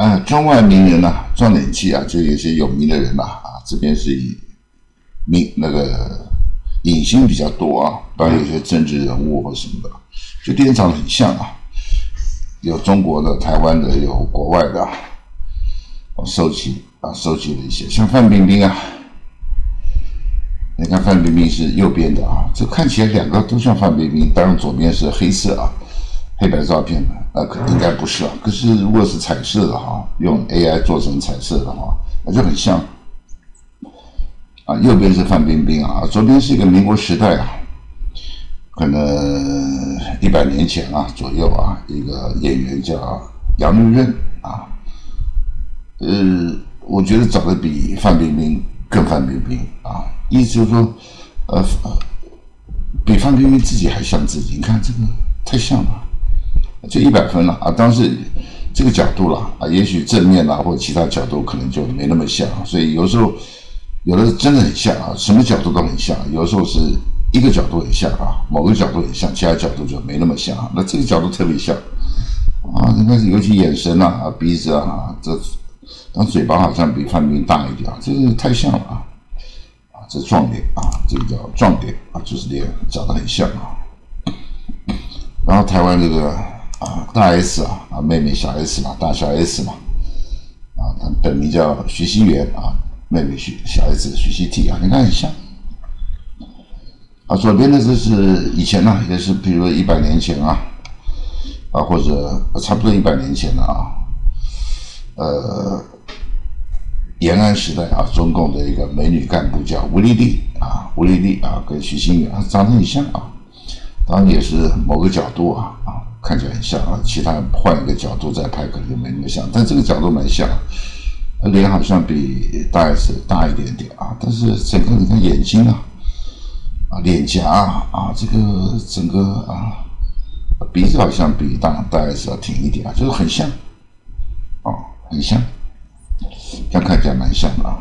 啊，中外名人呐，撞脸器啊，就有些有名的人呐，啊，这边是以名那个影星比较多啊，当然有些政治人物或什么的，就脸长得很像啊，有中国的、台湾的，有国外的，我收集啊，收集了一些，像范冰冰啊，你看范冰冰是右边的啊，这看起来两个都像范冰冰，当然左边是黑色啊。黑白照片的，那可应该不是啊。可是如果是彩色的哈，用 AI 做成彩色的话，那就很像。啊，右边是范冰冰啊，左边是一个民国时代啊，可能一百年前啊左右啊，一个演员叫杨玉任啊。呃，我觉得长得比范冰冰更范冰冰啊，意思就是说，呃，比范冰冰自己还像自己。你看这个太像了。就一百分了啊！当时这个角度了啊，也许正面啊或者其他角度可能就没那么像，所以有时候有的真的很像啊，什么角度都很像。有时候是一个角度很像啊，某个角度很像，其他角度就没那么像。啊那这个角度特别像啊，你看尤其眼神啊、鼻子啊，这当嘴巴好像比范冰冰大一点啊，这个太像了啊！啊，这撞脸啊，这个叫撞脸啊，就是脸长得很像啊。然后台湾这个。啊，大 S 啊，啊，妹妹小 S 嘛，大小 S 嘛，啊，他本名叫徐熙媛啊，妹妹徐小 S 徐熙娣啊，你看很像。啊，左边的这是以前呢，也是比如一百年前啊，啊，或者差不多一百年前了啊，呃，延安时代啊，中共的一个美女干部叫吴丽丽啊，吴丽丽啊，跟徐熙媛长得很像啊，当然也是某个角度啊啊。看起来很像啊，其他换一个角度再拍可能就没那么像，但这个角度蛮像，脸好像比大 S 大一点点啊，但是整个你看眼睛啊，啊脸颊啊，这个整个啊鼻子好像比大大 S 要挺一点啊，就是很像，啊很像，这样看起来蛮像的啊，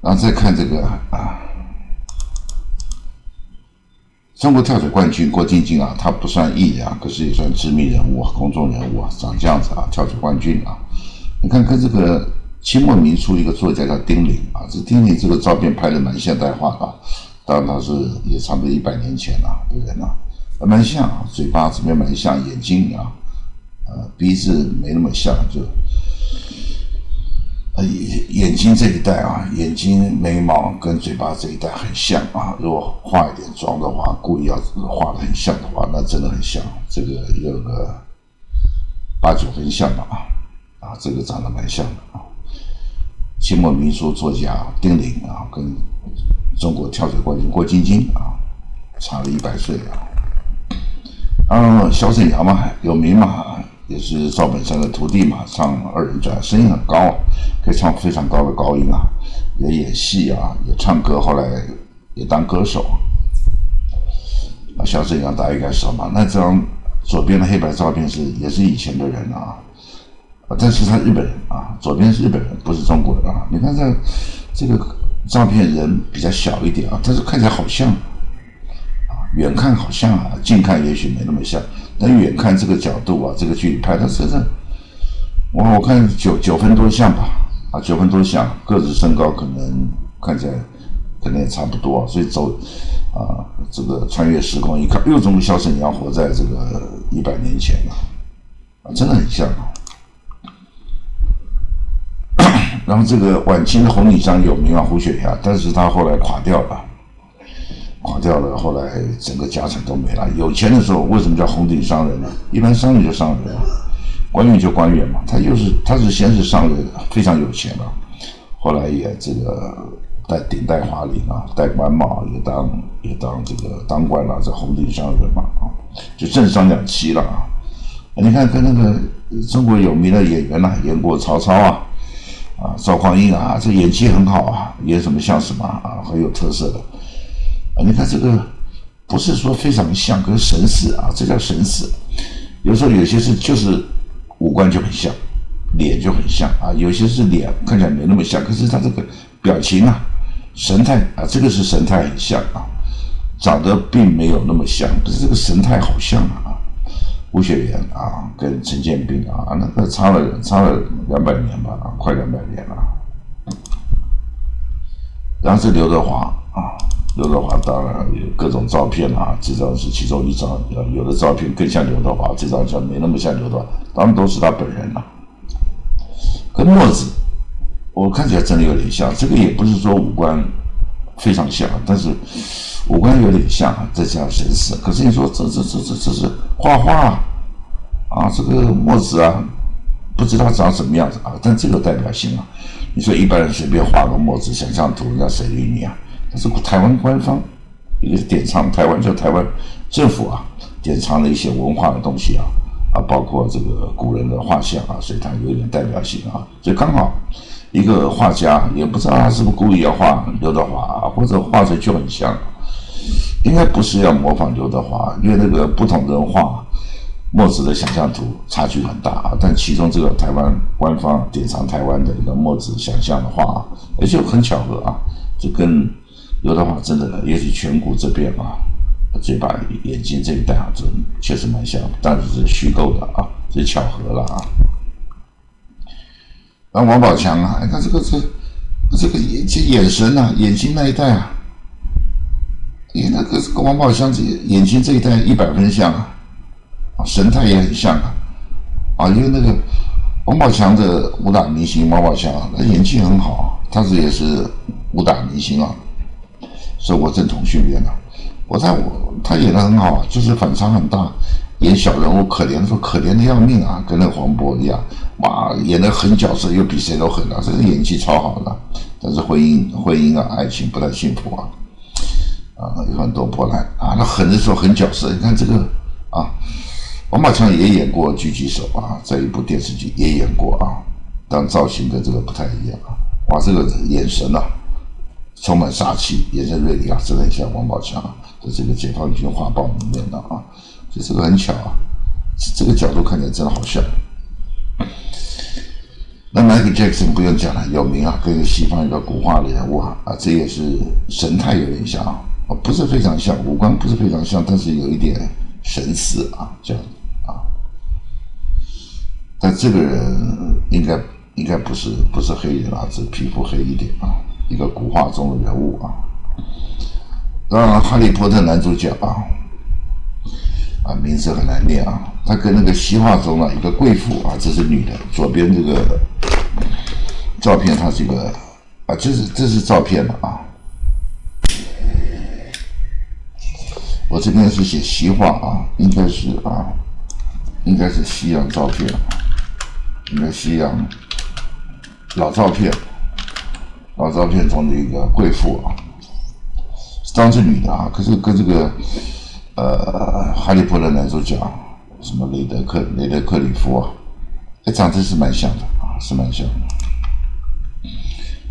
然后再看这个啊。中国跳水冠军郭晶晶啊，她不算艺人啊，可是也算知名人物啊，公众人物啊，长这样子啊，跳水冠军啊。你看跟这个清末民初一个作家叫丁玲啊，这丁玲这个照片拍的蛮现代化的，当然他是也差不多一百年前了的人啊，蛮像，嘴巴这边蛮像，眼睛啊，呃，鼻子没那么像，就。呃，眼眼睛这一带啊，眼睛、眉毛跟嘴巴这一带很像啊。如果化一点妆的话，故意要画的很像的话，那真的很像。这个有个八九分像吧啊，啊，这个长得蛮像的啊。清末民初作家丁玲啊，跟中国跳水冠军郭晶晶啊，差了一百岁啊。啊，小沈阳嘛，有名嘛。也是赵本山的徒弟嘛，唱二人转，声音很高啊，可以唱非常高的高音啊，也演戏啊，也唱歌，后来也当歌手。啊，小沈阳大家应该熟嘛？那张左边的黑白照片是也是以前的人啊，啊，但是他日本人啊，左边是日本人，不是中国人啊。你看这这个照片人比较小一点啊，但是看起来好像啊。远看好像啊，近看也许没那么像。但远看这个角度啊，这个距离拍，它真的，我我看九九分多像吧，啊，九分多像，个子身高可能看起来可能也差不多，所以走啊，这个穿越时空一看，又中小沈阳活在这个一百年前了，啊，真的很像。然后这个晚清的红顶商有名啊，胡雪霞，但是他后来垮掉了。垮掉了，后来整个家产都没了。有钱的时候为什么叫红顶商人呢？一般商人就商人，官员就官员嘛。他就是他是先是商人，非常有钱了，后来也这个戴顶戴华翎啊，戴官帽也当也当这个当官了，这红顶商人嘛啊，就政商两栖了啊。你看跟那个中国有名的演员呐，演过曹操啊，啊赵匡胤啊，这演技很好啊，演什么像什么啊，很有特色的。啊，你看这个不是说非常像，跟神似啊，这叫神似。有时候有些是就是五官就很像，脸就很像啊，有些是脸看起来没那么像，可是他这个表情啊、神态啊，这个是神态很像啊，长得并没有那么像，可是这个神态好像啊。吴雪岩啊，跟陈建斌啊，那个差了差了两百年吧，快两百年了。然后是刘德华啊，刘德华当然有各种照片啊，这张是其中一张，有的照片更像刘德华，这张像没那么像刘德华，当然都是他本人了。跟墨子，我看起来真的有点像，这个也不是说五官非常像，但是。五官有点像，这叫神似。可是你说这这这这这是画画啊？这个墨子啊，不知道长什么样子啊？但这个代表性啊，你说一般人随便画个墨子想象图，那谁理你啊？是台湾官方一个是典藏，台湾就台湾政府啊，典藏的一些文化的东西啊啊，包括这个古人的画像啊，所以它有一点代表性啊。所以刚好一个画家也不知道他是不是故意要画刘德华啊，或者画着就很像。应该不是要模仿刘德华，因为那个不同人画墨子的想象图差距很大啊。但其中这个台湾官方典藏台湾的一个墨子想象的画，而且很巧合啊，就跟刘德华真的，也许颧骨这边啊，嘴巴、眼睛这一带啊，这确实蛮像，但是是虚构的啊，这巧合了啊。那王宝强啊，他这个这这个眼这眼神啊，眼睛那一带啊。你那个跟王宝强这眼睛这一代一百分像啊，神态也很像啊，啊，因为那个王宝强的武打明星王宝强，他演技很好，他是也是武打明星啊，受过正统训练的。我在我他演的很好，就是反差很大，演小人物可怜的时候可怜的要命啊，跟那黄渤一样，哇，演的狠角色又比谁都狠啊，这个演技超好的，但是婚姻婚姻啊爱情不太幸福啊。啊，有很多波澜啊！那狠的时候很角色，你看这个啊，王宝强也演过狙击手啊，在一部电视剧也演过啊，但造型跟这个不太一样啊。哇，这个眼神啊，充满杀气，眼神锐利啊，真的很像王宝强的这个解放军画报里面的啊。就这个很巧啊，这个角度看起来真的好像。那 Michael Jackson 不用讲了，有名啊，跟西方一个古画的人物啊，啊，这也是神态有点像啊。不是非常像，五官不是非常像，但是有一点神似啊，这样啊。但这个人应该应该不是不是黑人啊，是皮肤黑一点啊，一个古画中的人物啊。当然哈利波特男主角啊，啊，名字很难念啊，他跟那个西画中的一个贵妇啊，这是女的，左边这个照片，他这个啊，这是这是照片的啊。我这边是写西画啊，应该是啊，应该是西洋照片，应该西洋老照片，老照片中的一个贵妇啊，当是女的啊，可是跟这个呃哈利波特男主角什么雷德克雷德克里夫啊，哎长得是蛮像的啊，是蛮像的。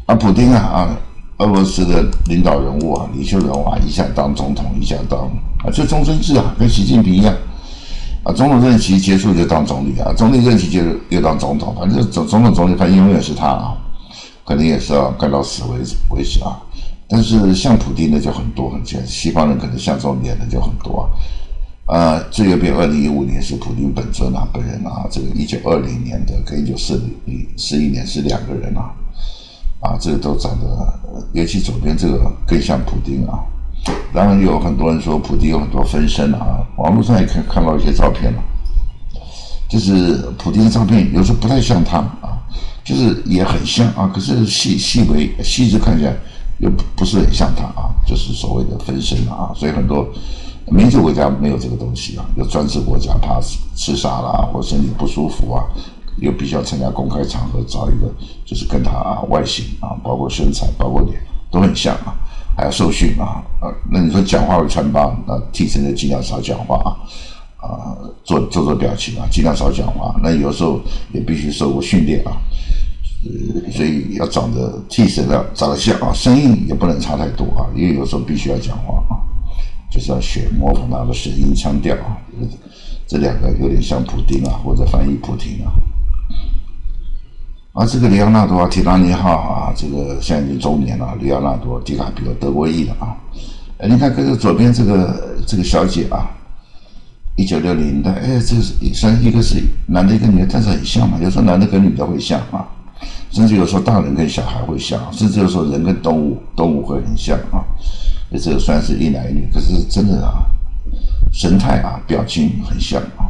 啊，普丁啊啊，俄罗斯的领导人物啊，领袖人物啊，一下当总统，一下当。啊，就终身制啊，跟习近平一样，啊，总统任期结束就当总理啊，总理任期就又当总统，反正总总统总理，反正永远是他啊，可能也是要干到死为止为止啊。但是像普丁的就很多很见，西方人可能像这种脸的就很多啊。啊，这个变二零一五年是普丁本尊啊，本人啊，这个一九二零年的跟一九四零四一年是两个人啊，啊，这个都长得，尤其左边这个更像普丁啊。当然有很多人说普丁有很多分身啊，网络上也看看到一些照片了，就是普丁的照片有时候不太像他啊，就是也很像啊，可是细细微细致看起来又不不是很像他啊，就是所谓的分身啊，所以很多民主国家没有这个东西啊，有专制国家怕刺杀啦或身体不舒服啊，又必须要参加公开场合找一个就是跟他外形啊，包括身材包括脸都很像啊。还要受训啊啊！那你说讲话会穿帮，那替身就尽量少讲话啊啊，做做做表情啊，尽量少讲话。那有时候也必须受过训练啊，呃，所以要长得替身要长得像啊，声音也不能差太多啊，因为有时候必须要讲话啊，就是要学模仿他的声音腔调啊。这两个有点像普丁啊，或者翻译普丁啊。啊，这个里奥纳多·提拉尼号啊，这个现在已经中年了。里奥纳多·迪卡比奥，德国裔的啊。哎，你看，这个左边这个这个小姐啊，一九六零的，哎，这是虽然一个是男的，一个女的，但是很像嘛。有时候男的跟女的会像啊，甚至有时候大人跟小孩会像，甚至有时候人跟动物，动物会很像啊。这个算是一男一女，可是真的啊，神态啊，表情很像啊。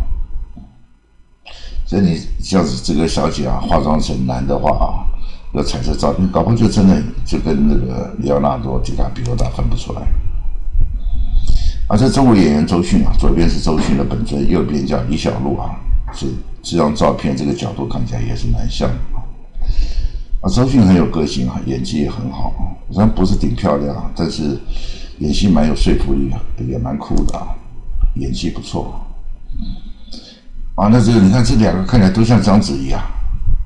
所以你像是这个小姐啊，化妆成男的话啊，有彩色照片，搞不好就真的就跟那个里奥纳多·迪卡比罗达分不出来。而这中国演员周迅啊，左边是周迅的本尊，右边叫李小璐啊，是这张照片这个角度看起来也是蛮像的啊。周迅很有个性啊，演技也很好，虽然不是挺漂亮，但是演戏蛮有说服力啊，也蛮酷的啊，演技不错。啊，那这个你看这两个看起来都像章子怡啊，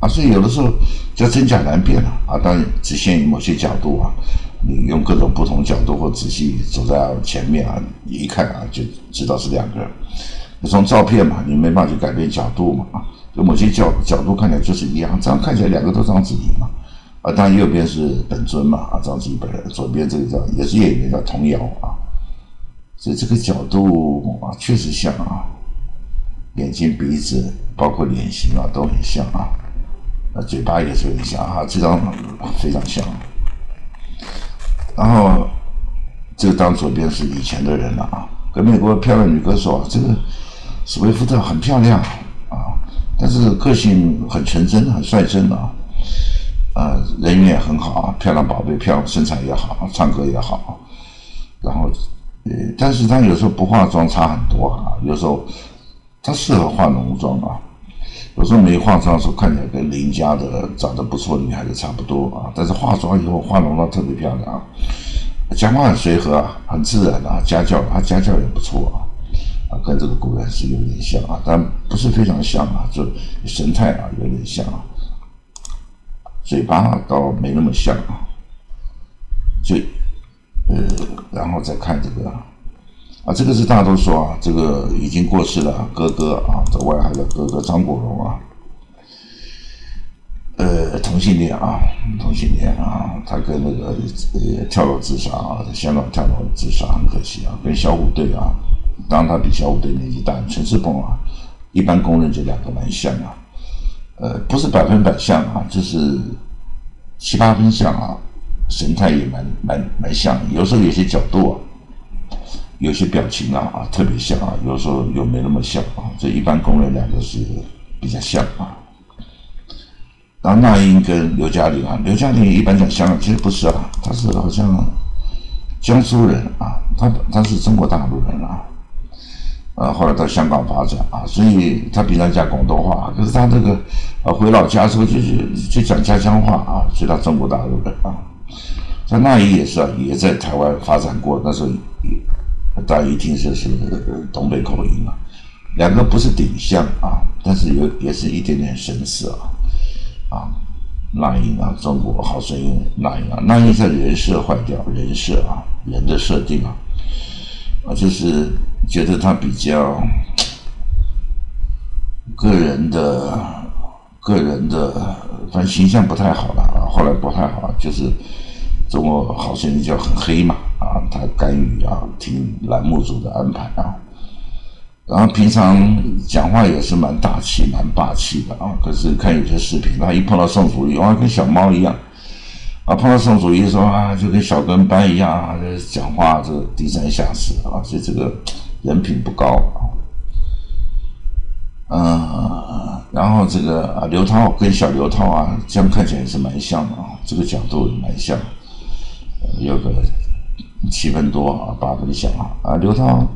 啊，所以有的时候叫真假难辨啊啊，当然只限于某些角度啊。你用各种不同角度或仔细走在前面啊，你一看啊就知道是两个你。从照片嘛，你没办法去改变角度嘛啊啊，有某些角角度看起来就是一样，这样看起来两个都章子怡嘛。啊，当然右边是本尊嘛啊，章子怡本人，左边这个叫也是演员叫童瑶啊，所以这个角度啊确实像啊，眼睛鼻子包括脸型啊都很像啊，那嘴巴也是有点像啊，这张非常像。然后，这个当左边是以前的人了啊，跟美国漂亮女歌手啊，这个史威夫特很漂亮，但是个性很纯真、很率真啊，啊，人缘也很好啊，漂亮宝贝，漂亮身材也好，唱歌也好，然后，呃，但是她有时候不化妆差很多啊，有时候她适合化浓妆啊。有时候没化妆的时候看起来跟邻家的长得不错的女孩子差不多啊，但是化妆以后化浓妆特别漂亮啊，讲话很随和啊，很自然啊，家教啊家教也不错啊，啊跟这个古人是有点像啊，但不是非常像啊，就神态啊有点像啊，嘴巴倒没那么像啊，嘴呃然后再看这个。啊，这个是大家都说啊，这个已经过世了哥哥啊，这外号叫哥哥张国荣啊，呃，同性恋啊，同性恋啊，他跟那个呃跳楼自杀啊，在香港跳楼自杀，很可惜啊，跟小虎队啊，当然他比小五的年纪大，陈世鹏啊，一般公认这两个蛮像啊，呃，不是百分百像啊，就是七八分像啊，神态也蛮蛮蛮像，有时候有些角度啊。有些表情啊啊特别像啊，有时候又没那么像啊。这一般公认两个是比较像啊。然后那英跟刘嘉玲啊，刘嘉玲一般讲香港，其实不是啊，他是好像江苏人啊，他他是中国大陆人啊，啊后来到香港发展啊，所以他平常讲广东话，可是他这个啊回老家时候就是就讲家乡话啊，去到中国大陆的啊。像那英也是啊，也在台湾发展过，那时候也。大家一听说是东北口音嘛，两个不是顶像啊，但是有也是一点点神似啊，啊，那英啊，中国好声音那英啊，那英在人设坏掉，人设啊，人的设定啊，啊，就是觉得他比较个人的个人的，反正形象不太好了啊，后来不太好，就是中国好声音叫很黑嘛。啊，他甘于啊听栏目组的安排啊，然后平常讲话也是蛮大气、蛮霸气的啊。可是看有些视频，他一碰到宋祖英，哇，跟小猫一样啊。碰到宋祖义说啊，就跟小跟班一样啊，讲话这低三下四啊，所以这个人品不高啊。嗯，然后这个啊，刘涛跟小刘涛啊，这样看起来也是蛮像的啊，这个角度蛮像，有个。七分多啊，八分像啊啊！刘涛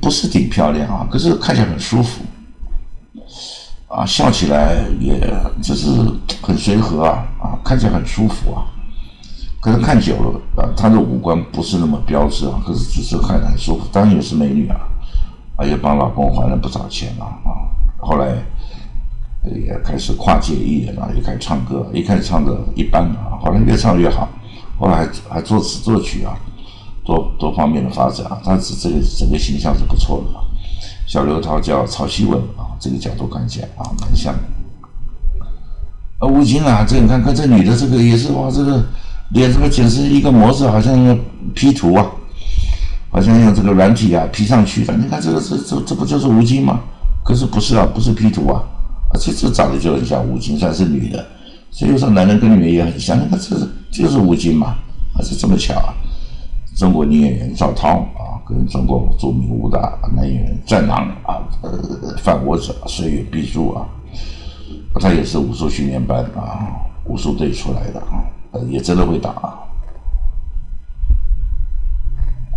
不是挺漂亮啊，可是看起来很舒服啊，笑起来也就是很随和啊啊，看起来很舒服啊。可是看久了啊，她的五官不是那么标致啊，可是只是看着很舒服。当然也是美女啊，啊也帮老公还了不少钱啊啊。后来也开始跨界艺人啊，也开始唱歌，一开始唱的一般啊，后来越唱越好。后来还还作词作曲啊，多多方面的发展啊，他是这个整个形象是不错的啊。小刘涛叫曹希文啊，这个角度看起来啊蛮像。啊，吴京啊，这你看看这女的这个也是哇，这个脸这个简直一个模子，好像 P 图啊，好像用这个软体啊 P 上去的。你看这个这这这不就是吴京吗？可是不是啊，不是 P 图啊，而且这长得就很像吴京，算是女的，所以说男人跟女人也很像。你看这就是吴京嘛，还是这么巧啊？中国女演员赵涛啊，跟中国著名武打男演员战狼啊，呃，犯我者岁月必诛啊，他也是武术训练班啊，武术队出来的啊，也真的会打啊。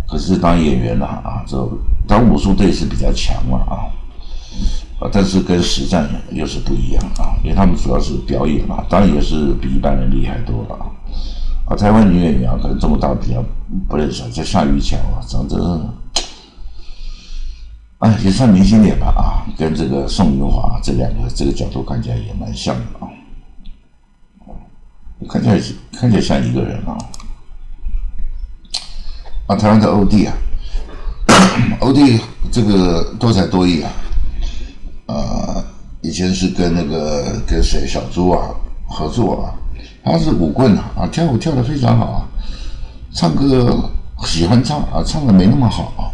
可是当演员了啊，这当武术队是比较强了啊，啊，但是跟实战又是不一样啊，因为他们主要是表演嘛，当然也是比一般人厉害多了啊。啊，台湾女演员啊，可能这么大比较不认识，叫夏雨乔啊，长得，哎，也算明星脸吧啊，跟这个宋云华这两个这个角度看起来也蛮像的啊，看起来看起来像一个人啊。啊，台湾的欧弟啊，欧弟这个多才多艺啊，呃，以前是跟那个跟谁小猪啊合作啊。他是舞棍啊，啊，跳舞跳得非常好啊，唱歌喜欢唱啊，唱的没那么好啊，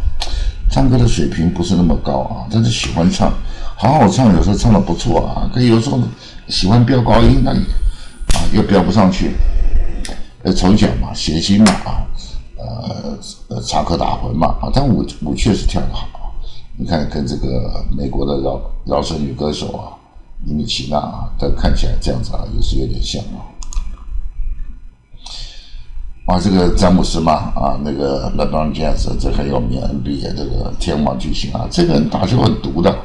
唱歌的水平不是那么高啊，但是喜欢唱，好好唱，有时候唱的不错啊，可有时候喜欢飙高音，那啊又飙不上去，呃，丑角嘛，谐星嘛啊，呃呃，插科打诨嘛啊，但舞舞确实跳得好，你看跟这个美国的饶饶舌女歌手啊，尼米奇娜啊，她看起来这样子啊，也是有点像啊。啊，这个詹姆斯嘛，啊，那个 LeBron James 这很有名 NBA 这个天王巨星啊，这个人打球很毒的。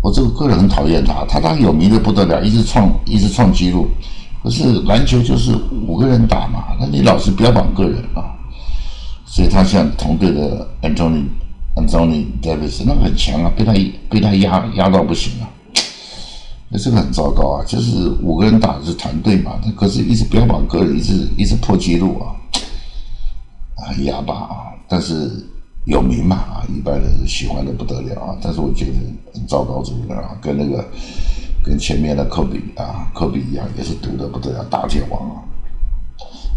我这个个人很讨厌他，他当然有名的不得了，一直创一直创纪录。可是篮球就是五个人打嘛，那你老是标榜个人啊，所以他像同队的 Anthony Anthony Davis 那个很强啊，被他被他压压到不行啊。那这个很糟糕啊！就是五个人打的是团队嘛，他可是一直标榜个人，一直一直破纪录啊，啊，哑巴啊！但是有名嘛啊，一般人喜欢的不得了啊。但是我觉得很糟糕，这个人啊，跟那个跟前面的科比啊，科比一样，也是毒的不得了，大铁王啊。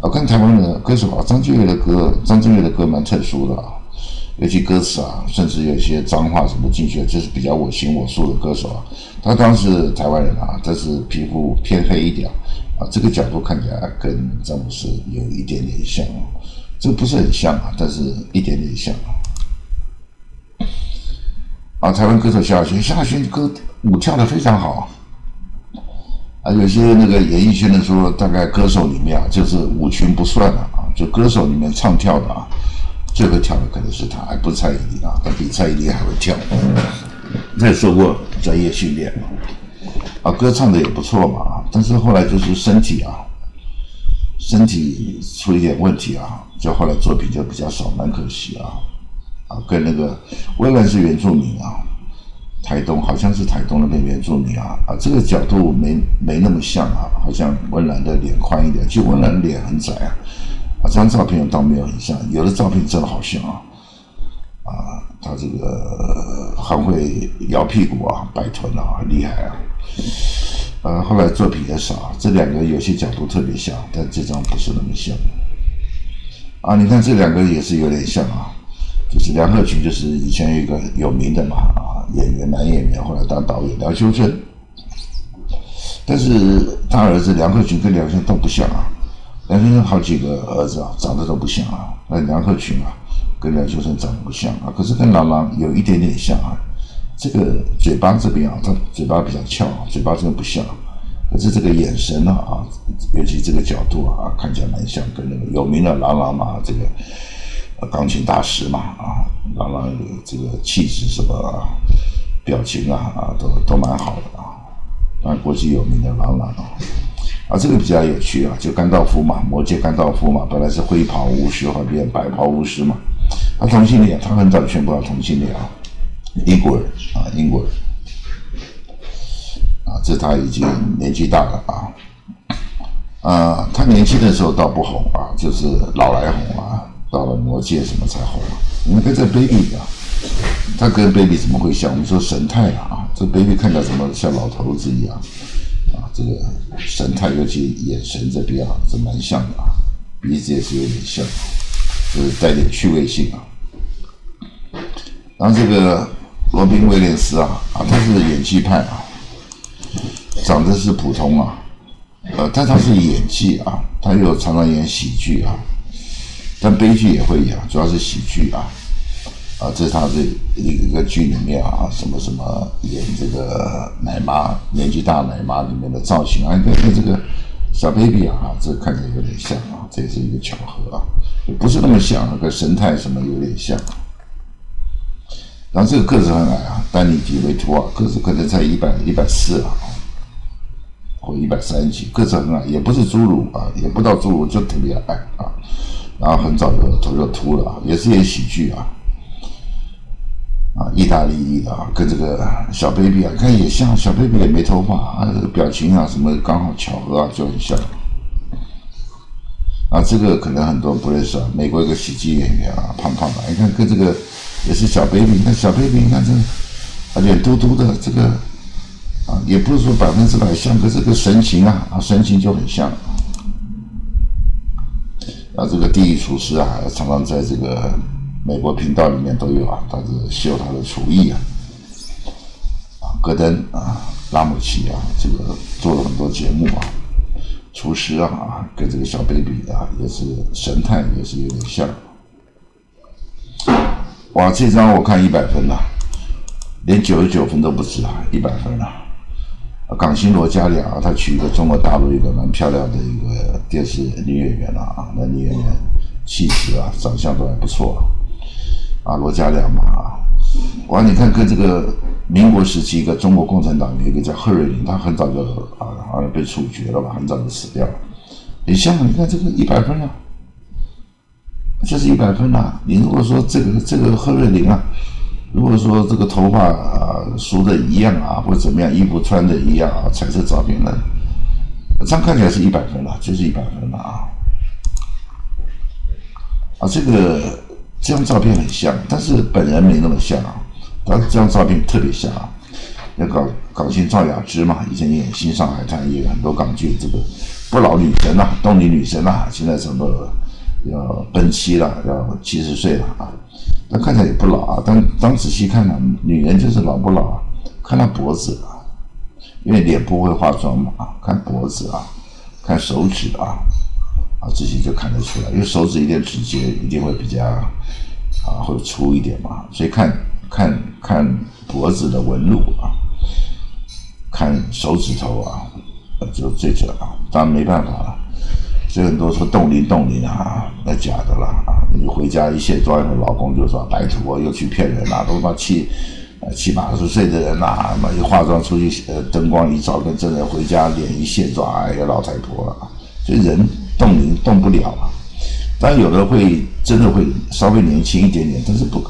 我看台湾的歌手啊，张震岳的歌，张震岳的歌蛮特殊的啊。尤其歌词啊，甚至有些脏话什么进去，就是比较我行我素的歌手啊。他当时台湾人啊，但是皮肤偏黑一点啊，这个角度看起来跟詹姆斯有一点点像啊。这不是很像啊，但是一点点像啊。啊，台湾歌手夏亚轩，夏亚轩歌舞跳的非常好啊。有些那个演艺圈的说，大概歌手里面啊，就是舞群不算了啊，就歌手里面唱跳的啊。最会跳的可能是他，还不是蔡依林啊？他比蔡依林还会跳，他也受过专业训练。啊，歌唱的也不错嘛。但是后来就是身体啊，身体出一点问题啊，就后来作品就比较少，蛮可惜啊。啊，跟那个温岚是原住民啊，台东好像是台东那边原住民啊。啊，这个角度没没那么像啊，好像温岚的脸宽一点，就温岚脸很窄啊。啊，张照片倒没有很像，有的照片真的好像啊，啊，他这个很会摇屁股啊，摆臀啊，很厉害啊。呃，后来作品也少，这两个有些角度特别像，但这张不是那么像。啊，你看这两个也是有点像啊，就是梁鹤群，就是以前一个有名的嘛啊演员，男演员，后来当导演梁修正，但是他儿子梁鹤群跟梁修都不像啊。梁先生好几个儿子啊，长得都不像啊。那梁鹤群啊，跟梁秋生长得不像啊，可是跟郎朗有一点点像啊。这个嘴巴这边啊，他嘴巴比较翘，嘴巴这个不像。可是这个眼神呢啊，尤其这个角度啊，看起来蛮像，跟那个有名的郎朗嘛，这个钢琴大师嘛啊，郎朗这个气质什么表情啊啊，都都蛮好的啊。啊，国际有名的郎朗啊。啊，这个比较有趣啊，就甘道夫嘛，魔界甘道夫嘛，本来是灰袍巫师，后变白袍巫师嘛。他同性恋，他很早就宣布了同性恋啊，英国人啊，英国人啊，这他已经年纪大了啊。啊，他年轻的时候倒不红啊，就是老来红啊，到了魔界什么才红啊。你们看这 baby 啊，他跟 baby 怎么会像？我们说神态啊，这 baby 看起来怎么像老头子一样？这个神态，尤其眼神这边啊，是蛮像的啊，鼻子也是有点像。就是带点趣味性啊。然后这个罗宾威廉斯啊啊，他是演技派啊，长得是普通啊，呃，但他是演技啊，他又常常演喜剧啊，但悲剧也会演，主要是喜剧啊。啊，这是他这一个剧里面啊，什么什么演这个奶妈年纪大奶妈里面的造型啊，跟跟这个小 baby 啊，这看起来有点像啊，这也是一个巧合啊，不是那么像，跟神态什么有点像。然后这个个子很矮啊，丹尼迪维托啊，个子可能才一百一百四啊，或一百三几，个子很矮，也不是侏儒啊，也不到侏儒，就特别矮啊，然后很早就头就秃了，也是演喜剧啊。啊，意大利啊，跟这个小 baby 啊，看也像，小 baby 也没头发啊，这个表情啊，什么刚好巧合啊，就很像。啊，这个可能很多人不认识啊，美国一个喜剧演员啊，胖胖的，你看跟这个也是小 baby，你看小 baby，你看这啊脸嘟嘟的，这个啊也不是说百分之百像，可这个神情啊啊神情就很像。啊，这个地狱厨师啊，常常在这个。美国频道里面都有啊，他是秀他的厨艺啊，啊，戈登啊，拉姆齐啊，这个做了很多节目啊，厨师啊，跟这个小 baby 啊也是神态也是有点像。哇，这张我看一百分了，连九十九分都不止啊，一百分了。港星罗嘉良啊，他娶一个中国大陆一个蛮漂亮的一个电视女演员了啊，那女演员气质啊，长相都还不错。啊罗家良嘛啊，哇，你看跟这个民国时期一个中国共产党的一个叫贺瑞麟，他很早就啊好像被处决了吧，很早就死掉了。你像，你看这个一百分啊，这是一百分啊。你如果说这个这个贺瑞麟啊，如果说这个头发梳的一样啊，或者怎么样，衣服穿的一样啊，彩色照片呢，这样看起来是一百分了，就是一百分了啊。啊，这个。这张照片很像，但是本人没那么像啊。但这张照片特别像啊。那港港星赵雅芝嘛，以前演《新上海滩》也有很多港剧，这个不老女神呐，冻龄女神呐，现在什么要奔七了，要七十岁了啊。但看起来也不老啊。但当仔细看呢，女人就是老不老啊？看她脖子啊，因为脸不会化妆嘛，看脖子啊，看手指啊。啊，这些就看得出来，因为手指一点指节一定会比较啊，会粗一点嘛，所以看看看脖子的纹路啊，看手指头啊，就最准啊。当然没办法了，所以很多说冻龄冻龄啊，那假的啦啊。你回家一卸妆，老公就说白土我又去骗人了，都把七七八十岁的人呐，妈一化妆出去，呃，灯光一照跟真人，回家脸一卸妆，哎呀，老太婆了。所以人。冻龄动不了啊，当然有的会真的会稍微年轻一点点，但是不，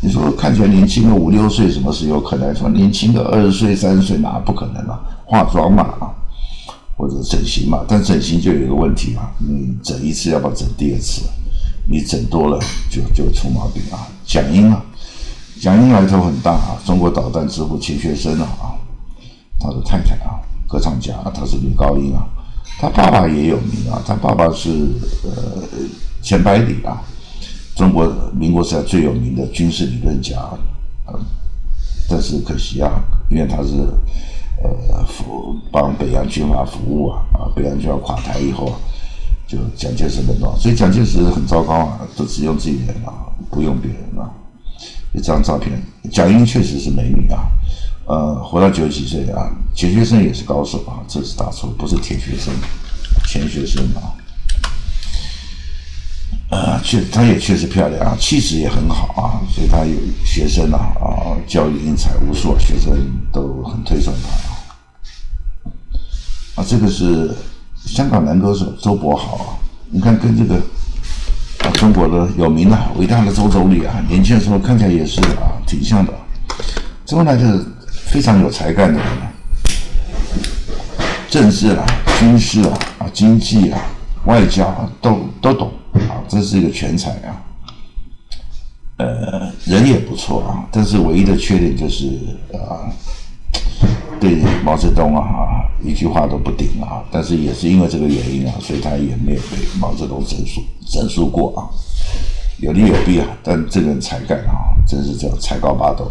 你说看起来年轻个五六岁，什么是有可能？说年轻个二十岁、三十岁，那不可能啊？化妆嘛啊，或者整形嘛，但整形就有一个问题嘛，你整一次要不要整第二次？你整多了就就出毛病啊。蒋英啊，蒋英来头很大啊，中国导弹之父钱学森啊啊，他的太太啊，歌唱家，她是女高音啊。他爸爸也有名啊，他爸爸是呃钱百里啊，中国民国时代最有名的军事理论家啊，但是可惜啊，因为他是呃服帮北洋军阀服务啊，啊北洋军阀垮台以后，就蒋介石冷落，所以蒋介石很糟糕啊，都只用自己人啊，不用别人啊。一张照片，蒋英确实是美女啊。呃，活到九十几岁啊，钱学森也是高手啊，这是大错，不是铁学森，钱学森啊，呃，确，他也确实漂亮啊，气质也很好啊，所以他有学生啊，啊，教育英才无数，学生都很推崇他啊。啊，这个是香港男歌手周柏豪啊，你看跟这个啊中国的有名的伟大的周总理啊，年轻的时候看起来也是啊，挺像的，周来的。非常有才干的人，政治啊、军事啊、啊经济啊、外交啊都都懂啊，这是一个全才啊。呃，人也不错啊，但是唯一的缺点就是啊，对毛泽东啊一句话都不顶啊。但是也是因为这个原因啊，所以他也没有被毛泽东整肃整肃过啊。有利有弊啊。但这个人才干啊，真是叫才高八斗。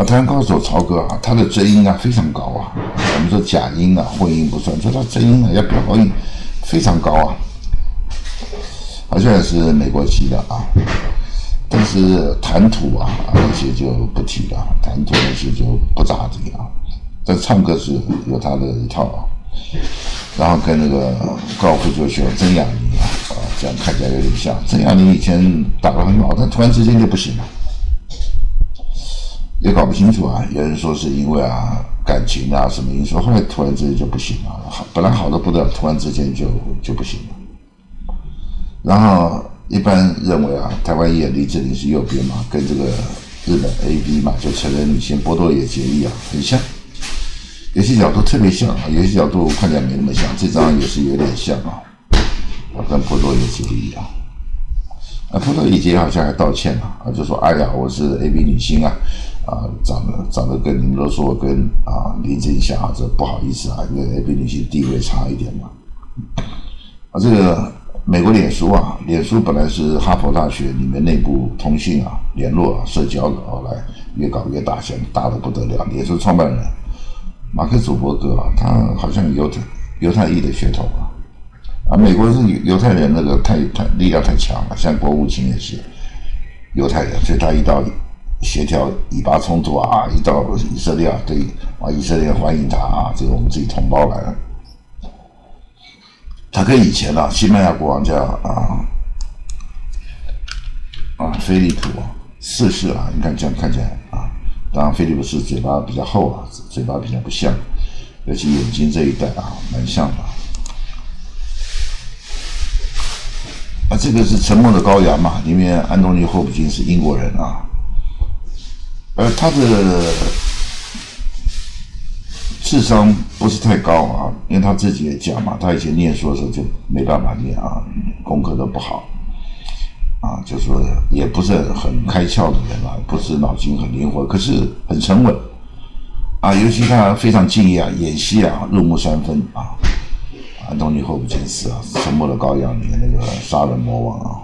啊，台湾高手曹哥啊，他的真音啊非常高啊。我们说假音啊，混音不算，说他真音啊要飙高音非常高啊。好像是美国籍的啊，但是谈吐啊那些就不提了，谈吐那些就不咋地啊。但唱歌是有他的一套啊。然后跟那个高尔夫球选手曾雅妮啊，啊，这样看起来有点像。曾雅妮以前打得很好，但突然之间就不行了。也搞不清楚啊，有人说是因为啊感情啊什么因素，后来突然之间就不行了，好本来好的不得了，突然之间就就不行了。然后一般认为啊，台湾演李志玲是右边嘛，跟这个日本 A B 嘛，就成人女性波多野结衣啊很像，有些角度特别像啊，有些角度看起来没那么像，这张也是有点像啊，跟波多野结衣啊。啊，波多野结衣好像还道歉了啊，就说哎呀，我是 A B 女星啊。啊，长得长得跟你们都说跟啊林青霞这不好意思啊，因为 A B 女性地位差一点嘛。啊，这个美国脸书啊，脸书本来是哈佛大学里面内部通信啊、联络啊、社交的，后来越搞越大，现在大的不得了。脸书创办人马克·祖伯格啊，他好像犹太犹太裔的血统啊。啊，美国是犹太人那个太太力量太强了，像国务卿也是犹太人，所以他一到。协调以巴冲突啊，一到以色列啊，对啊，以色列欢迎他啊，这个我们自己同胞来。他跟以前啊，西班牙国王叫啊啊，菲利普四世啊，你看这样看起来啊，当然菲利普是嘴巴比较厚啊，嘴巴比较不像，尤其眼睛这一带啊，蛮像的。啊，这个是《沉默的羔羊》嘛，里面安东尼·霍普金是英国人啊。呃，他的智商不是太高啊，因为他自己也讲嘛，他以前念书的时候就没办法念啊，功课都不好啊，就说也不是很开窍的人啊，不是脑筋很灵活，可是很沉稳啊，尤其他非常敬业啊，演戏啊入木三分啊，安东尼·霍普金斯啊，《沉默的羔羊》里面那个杀人魔王啊。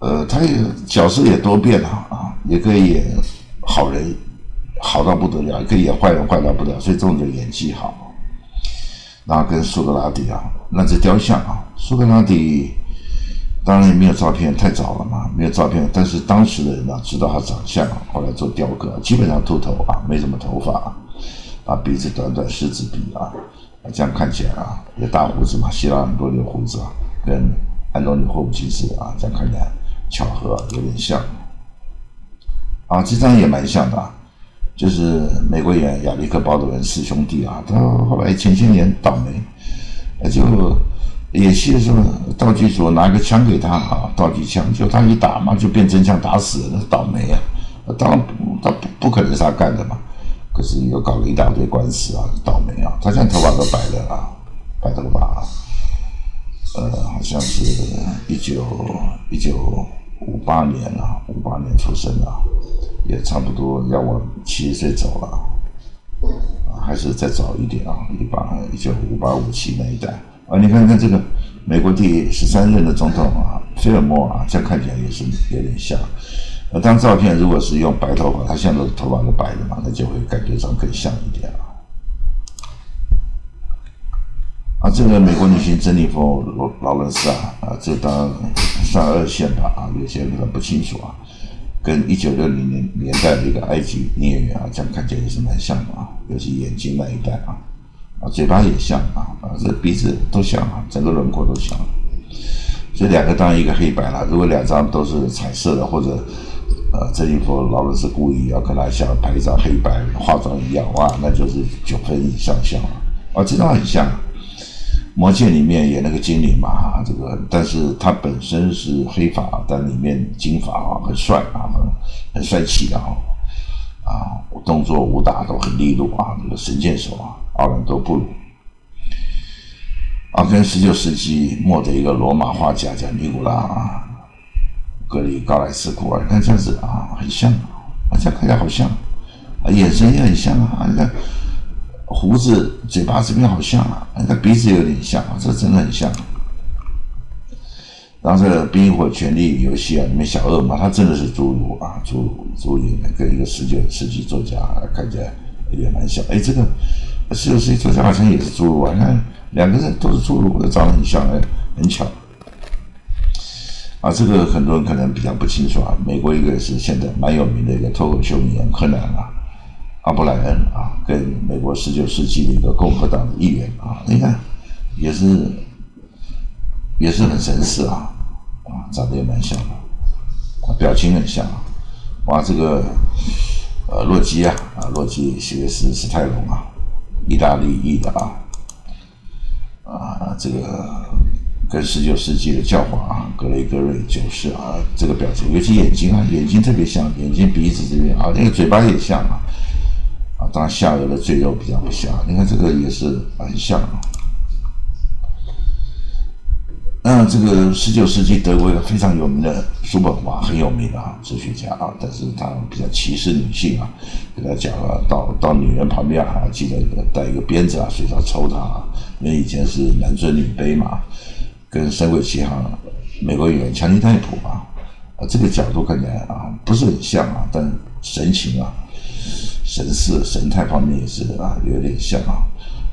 呃，他也角色也多变啊，啊，也可以演好人，好到不得了；也可以演坏人，坏到不得了。所以这种就演技好。然后跟苏格拉底啊，那这雕像啊。苏格拉底当然也没有照片，太早了嘛，没有照片。但是当时的人呢，知道他长相，后来做雕刻，基本上秃头啊，没什么头发，啊，鼻子短短，狮子鼻啊，这样看起来啊，有大胡子嘛，希腊很多留胡子啊，跟安东尼·霍普金斯啊，这样看起来。巧合有点像，啊，这张也蛮像的，就是美国演亚历克·鲍德文四兄弟啊，他后来前些年倒霉，就演戏的时候，道具组拿个枪给他啊，道具枪，就他一打嘛，就变真枪打死了，倒霉啊！当然他不不可能是他干的嘛，可是又搞了一大堆官司啊，倒霉啊！他现在头发都白了啊，白头发。啊。呃，好像是一九一九五八年啊，五八年出生的，也差不多要我七十岁走了，啊，还是再早一点啊，一八一九五八五七那一代啊，你看看这个美国第十三任的总统啊，菲尔莫啊，这看起来也是有点像。那张照片如果是用白头发，他现在头发都白的嘛，那就会感觉上更像一点啊。啊，这个美国女星珍妮佛劳劳伦斯啊，啊，这当算二线吧啊，有些可能不清楚啊，跟一九六零年年代的一个埃及女演员啊，这样看起来也是蛮像的啊，尤其眼睛那一带啊，啊，嘴巴也像啊，啊，这鼻子都像啊，整个轮廓都像，所以两个当然一个黑白了，如果两张都是彩色的，或者呃，珍妮佛劳伦斯故意要跟他像拍一张黑白化妆一样，哇，那就是九分以上像了，啊，这张很像。魔戒里面演那个精灵嘛，这个，但是他本身是黑发，但里面金发啊，很帅啊，很帅气的啊，啊，动作武打都很利落啊，那个神箭手啊，奥兰多布鲁，啊，跟十九世纪末的一个罗马画家叫尼古拉啊，格里高莱斯库尔，看这样子啊，很像啊，这样看起来好像，啊，眼神也很像啊，你看。胡子、嘴巴这边好像啊，那个鼻子有点像啊，这真的很像。然后这个《冰火权力游戏》啊，里面小恶魔他真的是侏儒啊，侏儒侏儒跟一个十九世纪作家看起来也蛮像。哎，这个十九世纪作家好像也是侏儒啊，你看两个人都是侏儒，长得很像，哎，很巧。啊，这个很多人可能比较不清楚啊。美国一个是现在蛮有名的一个脱口秀演员柯南啊，阿布莱恩啊，跟美国十九世纪的一个共和党的议员啊，你看也是也是很神似啊。啊，长得也蛮像的，表情很像啊。哇，这个呃，洛基啊，啊，洛基写的是史泰龙啊，意大利裔的啊，啊，这个跟十九世纪的教皇啊，格雷格瑞九世啊，这个表情，尤其眼睛啊，眼睛特别像，眼睛鼻子这边啊，那个嘴巴也像啊，当然下颚的赘肉比较不像，你看这个也是很像。那这个十九世纪德国一个非常有名的叔本华很有名的啊，哲学家啊，但是他比较歧视女性啊，给他讲了，到到女人旁边还记得给他带一个鞭子啊，随时要抽他啊，因为以前是男尊女卑嘛，跟《三国奇航》美国演员强尼戴普啊，啊这个角度看起来啊不是很像啊，但神情啊、神似、神态方面也是啊有点像啊，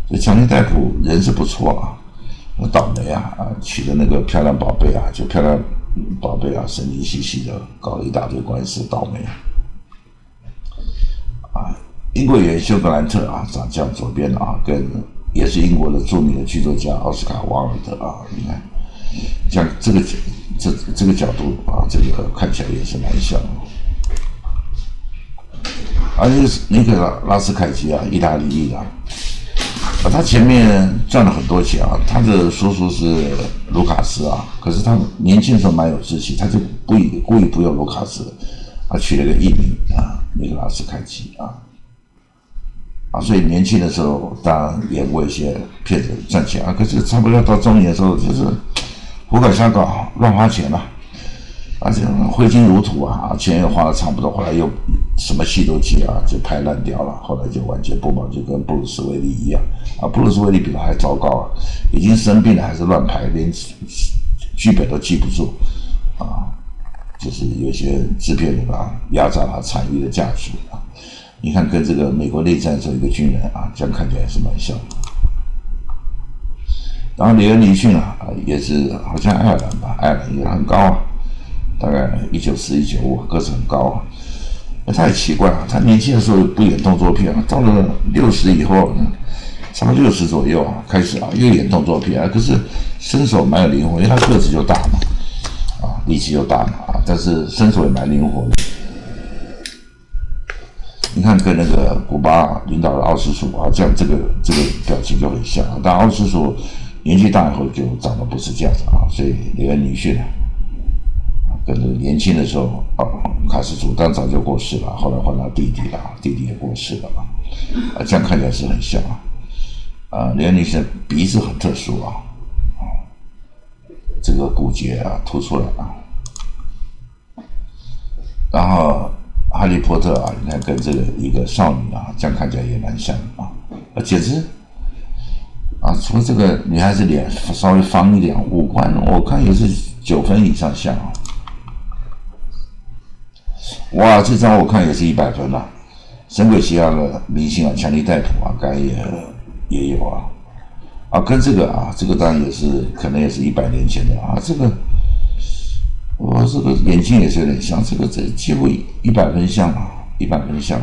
所以强尼戴普人是不错啊。我倒霉啊啊！娶的那个漂亮宝贝啊，就漂亮宝贝啊，神经兮兮的，搞了一大堆官司，倒霉啊！英国演员休格兰特啊，长这样左边的啊，跟也是英国的著名的剧作家奥斯卡王尔德啊，你看，像这个这这个角度啊，这个看起来也是蛮像。而且那个拉拉斯凯奇啊，意大利裔的。啊，他前面赚了很多钱啊，他的叔叔是卢卡斯啊，可是他年轻的时候蛮有志气，他就故意故意不用卢卡斯，他取了个艺名啊，尼克拉斯凯奇啊，啊，所以年轻的时候当然演过一些骗子赚钱啊，可是差不多到中年的时候就是胡搞瞎搞，乱花钱了。而且挥金如土啊，钱也花的差不多，后来又什么戏都接啊，就拍烂掉了。后来就完全不保，就跟布鲁斯威利一样啊。布鲁斯威利比他还糟糕啊，已经生病了还是乱拍，连剧本都记不住啊。就是有些制片人啊，压榨他产业的价值啊。你看，跟这个美国内战时候一个军人啊，这样看起来是蛮像的。然后雷恩尼逊啊，也是好像爱尔兰吧，爱尔兰也很高啊。大概一九四一九五，个子很高，那太奇怪了。他年轻的时候不演动作片啊到了六十以后，差不多六十左右啊，开始啊又演动作片啊。可是身手蛮有灵活，因为他个子就大嘛，啊，力气又大嘛，但是身手也蛮灵活的。你看跟那个古巴领导的奥斯索啊，这样这个这个表情就很像啊。但奥斯索年纪大以后就长得不是这样子啊，所以那个女婿呢？跟着年轻的时候啊，卡斯楚但早就过世了，后来换他弟弟了，弟弟也过世了啊，这样看起来是很像啊，啊，连女士鼻子很特殊啊，啊，这个骨节啊突出来啊，然后哈利波特啊，你看跟这个一个少女啊，这样看起来也蛮像啊，啊，简直啊，除了这个女孩子脸稍微方一点，五官我看也是九分以上像啊。哇，这张我看也是一百分了，《神鬼奇侠》的明星啊，强力带土啊，该也也有啊，啊，跟这个啊，这个当然也是可能也是一百年前的啊，这个我这个眼睛也是有点像，这个这几乎一百分像啊，一百分像，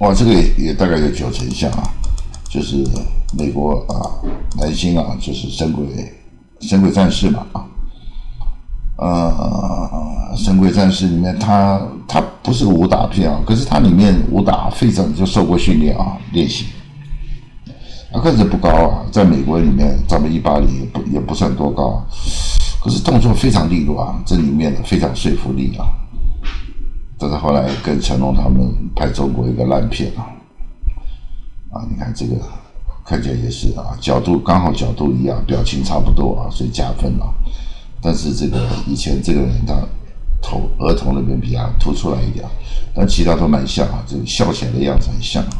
哇，这个也也大概有九成像啊，就是美国啊男星啊，就是神鬼神鬼战士嘛啊。呃，《神鬼战士》里面，他他不是武打片啊，可是他里面武打非常就受过训练啊，练习。他个子不高啊，在美国里面，咱们一八零也不也不算多高，可是动作非常利落啊，这里面的非常说服力啊。但是后来跟成龙他们拍中国一个烂片啊，啊，你看这个看起来也是啊，角度刚好角度一样，表情差不多啊，所以加分了。但是这个以前这个人他头额头那边比较突出来一点，但其他都蛮像啊，这笑起来的样子很像啊。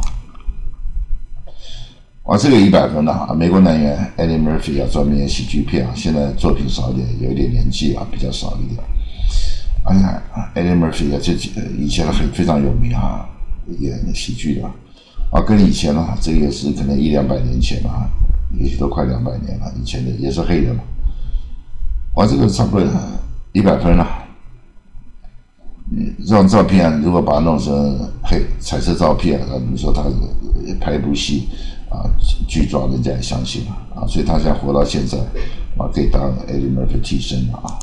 哇，这个一百分的啊！美国男演员 Eddie Murphy 啊，专门演喜剧片啊，现在作品少一点，有一点年纪啊，比较少一点。哎呀，Eddie Murphy 啊，这几以前很非常有名啊，演喜剧的啊，跟以前呢，这个也是可能一两百年前了，也许都快两百年了，以前的也是黑人嘛。哇，这个差不多一百分了。嗯，这张照片如果把它弄成黑彩色照片，那你说他拍一部戏啊，剧状人家也相信了啊，所以他现在活到现在啊，可以当 Eddie Murphy 替身了啊。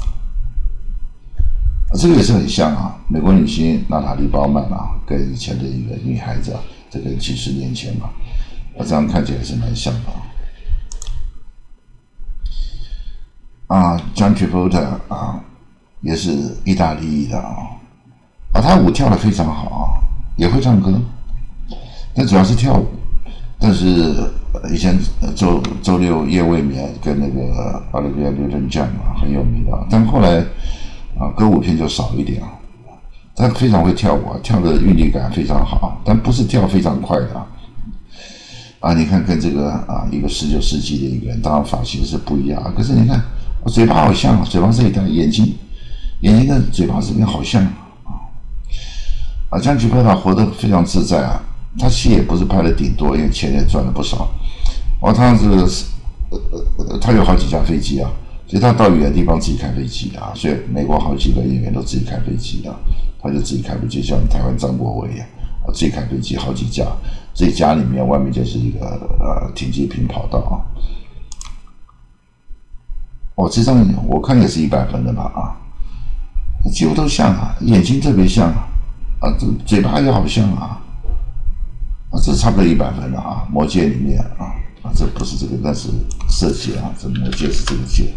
这个也是很像啊，美国女星娜塔莉鲍曼啊，跟以前的一个女孩子，这个几十年前嘛，啊这样看起来是蛮像的啊。啊，John Travolta 啊，也是意大利的啊。啊，他舞跳的非常好啊，也会唱歌，但主要是跳舞。但是以前周周六夜未眠跟那个奥利维亚刘仁将啊很有名的，但后来啊歌舞片就少一点啊。他非常会跳舞，啊跳的韵律感非常好，但不是跳非常快的啊。啊，你看跟这个啊一个十九世纪的一个人，当然发型是不一样啊。可是你看嘴巴好像，嘴巴这一条眼睛，眼睛跟嘴巴这边好像。啊，江菊飞他活得非常自在啊，他戏也不是拍的顶多，因为钱也赚了不少。哦，他是呃呃，他有好几架飞机啊，所以他到远的地方自己开飞机啊，所以美国好几个演员都自己开飞机啊，他就自己开飞机，像台湾张国伟啊，自己开飞机好几架，自己家里面外面就是一个呃停机坪跑道啊。哦，这张我看也是一百分的吧啊，几乎都像啊，眼睛特别像。啊，啊这嘴巴也好像啊，啊，这差不多一百分了啊。魔戒里面啊，啊，这不是这个，那是设计啊。这魔戒是这个戒。